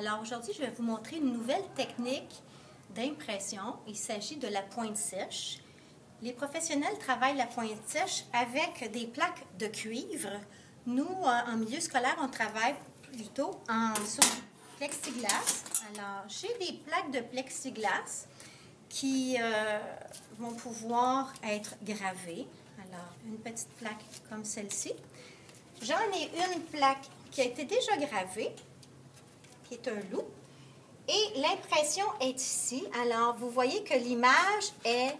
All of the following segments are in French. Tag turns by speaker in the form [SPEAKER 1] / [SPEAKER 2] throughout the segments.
[SPEAKER 1] Alors aujourd'hui, je vais vous montrer une nouvelle technique d'impression. Il s'agit de la pointe sèche. Les professionnels travaillent la pointe sèche avec des plaques de cuivre. Nous, euh, en milieu scolaire, on travaille plutôt en plexiglas. Alors, j'ai des plaques de plexiglas qui euh, vont pouvoir être gravées. Alors, une petite plaque comme celle-ci. J'en ai une plaque qui a été déjà gravée, qui est un loup. Et l'impression est ici. Alors, vous voyez que l'image est,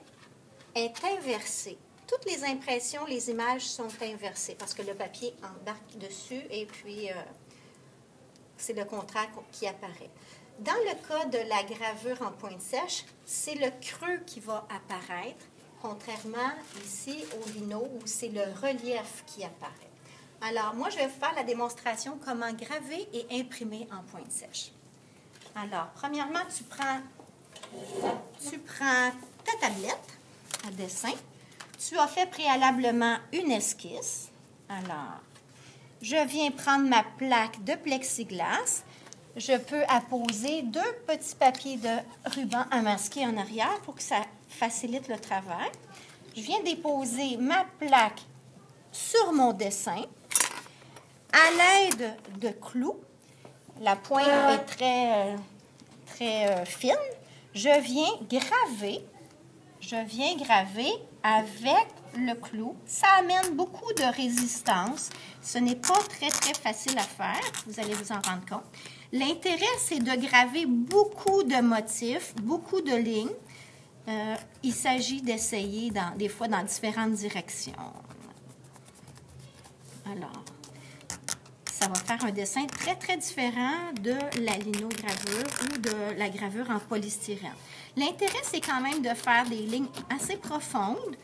[SPEAKER 1] inversée. Toutes les impressions, les images sont inversées parce que le papier embarque dessus et puis euh, c'est le contraire qui apparaît. Dans le cas de la gravure en pointe sèche, c'est le creux qui va apparaître, contrairement ici au lino où c'est le relief qui apparaît. Alors, moi, je vais faire la démonstration comment graver et imprimer en pointe sèche. Alors, premièrement, tu prends, tu prends ta tablette à dessin. Tu as fait préalablement une esquisse. Alors, je viens prendre ma plaque de plexiglas. Je peux apposer deux petits papiers de ruban à masquer en arrière pour que ça facilite le travail. Je viens déposer ma plaque sur mon dessin à l'aide de clous. La pointe est très, euh, très euh, fine. Je viens graver, je viens graver avec le clou. Ça amène beaucoup de résistance. Ce n'est pas très, très facile à faire. Vous allez vous en rendre compte. L'intérêt, c'est de graver beaucoup de motifs, beaucoup de lignes. Euh, il s'agit d'essayer des fois dans différentes directions. Alors, ça va faire un dessin très, très différent de la linogravure ou de la gravure en polystyrène. L'intérêt, c'est quand même de faire des lignes assez profondes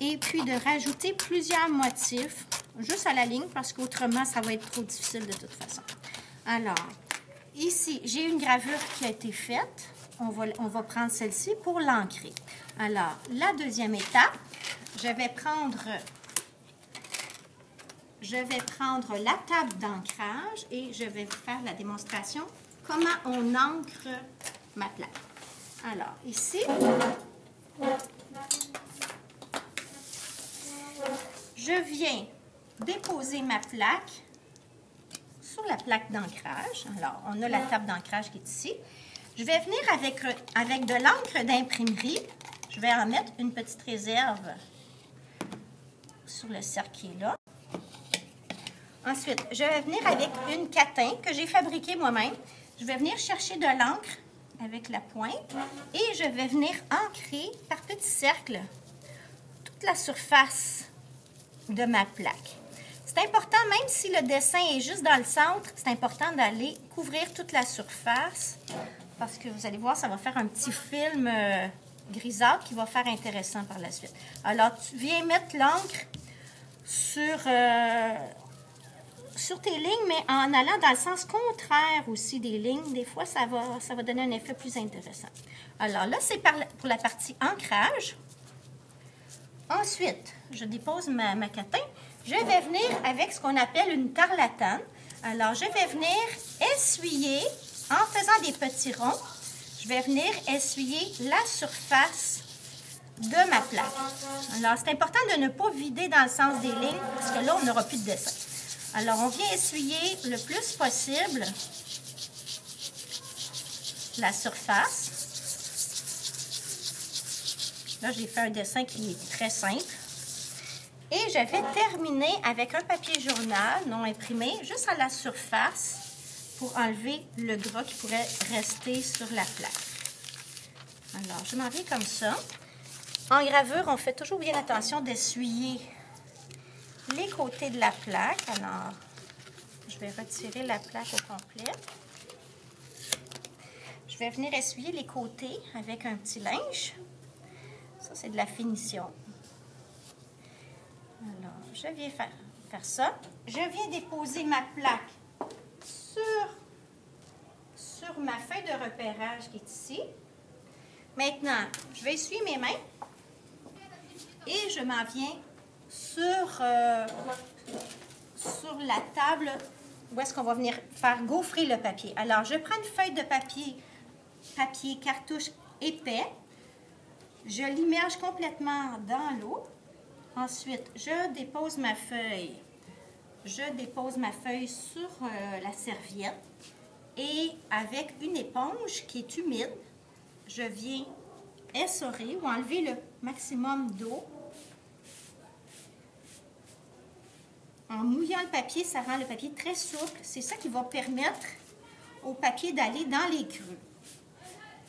[SPEAKER 1] et puis de rajouter plusieurs motifs juste à la ligne parce qu'autrement, ça va être trop difficile de toute façon. Alors, ici, j'ai une gravure qui a été faite. On va, on va prendre celle-ci pour l'ancrer. Alors, la deuxième étape, je vais prendre je vais prendre la table d'ancrage et je vais vous faire la démonstration comment on ancre ma plaque. Alors, ici, je viens déposer ma plaque sur la plaque d'ancrage. Alors, on a la table d'ancrage qui est ici. Je vais venir avec, avec de l'encre d'imprimerie. Je vais en mettre une petite réserve sur le cercle qui est là. Ensuite, je vais venir avec une catin que j'ai fabriquée moi-même. Je vais venir chercher de l'encre avec la pointe et je vais venir ancrer par petits cercles toute la surface de ma plaque. C'est important, même si le dessin est juste dans le centre, c'est important d'aller couvrir toute la surface parce que vous allez voir, ça va faire un petit film euh, grisâtre qui va faire intéressant par la suite. Alors, tu viens mettre l'encre sur... Euh, sur tes lignes, mais en allant dans le sens contraire aussi des lignes, des fois, ça va, ça va donner un effet plus intéressant. Alors là, c'est pour la partie ancrage. Ensuite, je dépose ma, ma catin. Je vais venir avec ce qu'on appelle une tarlatane. Alors, je vais venir essuyer, en faisant des petits ronds, je vais venir essuyer la surface de ma plaque. Alors, c'est important de ne pas vider dans le sens des lignes, parce que là, on n'aura plus de dessin. Alors, on vient essuyer le plus possible la surface. Là, j'ai fait un dessin qui est très simple. Et je vais terminer avec un papier journal non imprimé, juste à la surface, pour enlever le gras qui pourrait rester sur la plaque. Alors, je m'en vais comme ça. En gravure, on fait toujours bien attention d'essuyer les côtés de la plaque. Alors, je vais retirer la plaque au complet. Je vais venir essuyer les côtés avec un petit linge. Ça, c'est de la finition. Alors, je viens faire, ça. Je viens déposer ma plaque sur, sur ma feuille de repérage qui est ici. Maintenant, je vais essuyer mes mains et je m'en viens sur, euh, sur la table où est-ce qu'on va venir faire gaufrer le papier. Alors, je prends une feuille de papier, papier cartouche épais. Je l'immerge complètement dans l'eau. Ensuite, je dépose ma feuille. Je dépose ma feuille sur euh, la serviette et avec une éponge qui est humide, je viens essorer ou enlever le maximum d'eau. En mouillant le papier, ça rend le papier très souple. C'est ça qui va permettre au papier d'aller dans les creux.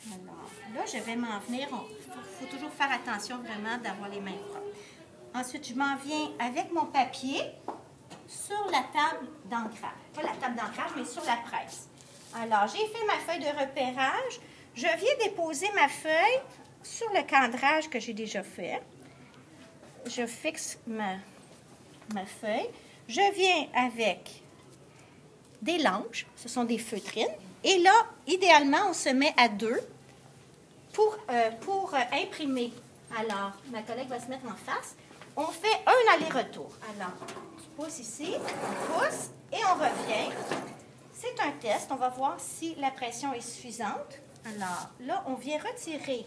[SPEAKER 1] Alors, là, je vais m'en venir. Il faut, toujours faire attention vraiment d'avoir les mains propres. Ensuite, je m'en viens avec mon papier sur la table d'ancrage. Pas la table d'ancrage, mais sur la presse. Alors, j'ai fait ma feuille de repérage. Je viens déposer ma feuille sur le cadrage que j'ai déjà fait. Je fixe ma, ma feuille. Je viens avec des langes, ce sont des feutrines. Et là, idéalement, on se met à deux pour, euh, pour euh, imprimer. Alors, ma collègue va se mettre en face. On fait un aller-retour. Alors, tu pousses ici, on pousse et on revient. C'est un test. On va voir si la pression est suffisante. Alors, là, on vient retirer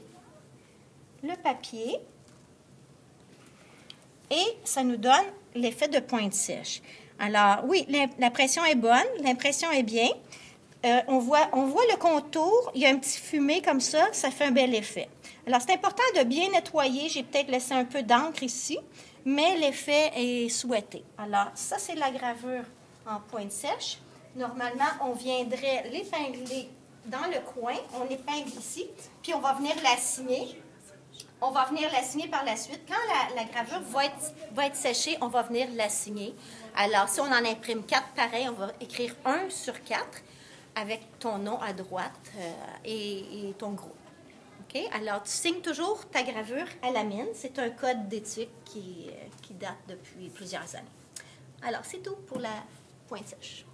[SPEAKER 1] le papier et ça nous donne l'effet de pointe sèche. Alors, oui, la pression est bonne, l'impression est bien. Euh, on, voit, on voit le contour, il y a un petit fumé comme ça, ça fait un bel effet. Alors, c'est important de bien nettoyer. J'ai peut-être laissé un peu d'encre ici, mais l'effet est souhaité. Alors, ça, c'est la gravure en pointe sèche. Normalement, on viendrait l'épingler dans le coin. On épingle ici, puis on va venir la signer. On va venir la signer par la suite. Quand la, gravure va être, va être, séchée, on va venir la signer. Alors, si on en imprime quatre pareils, on va écrire un sur quatre avec ton nom à droite euh, et, ton groupe. OK? Alors, tu signes toujours ta gravure à la mine. C'est un code d'éthique qui, euh, qui date depuis plusieurs années. Alors, c'est tout pour la pointe sèche.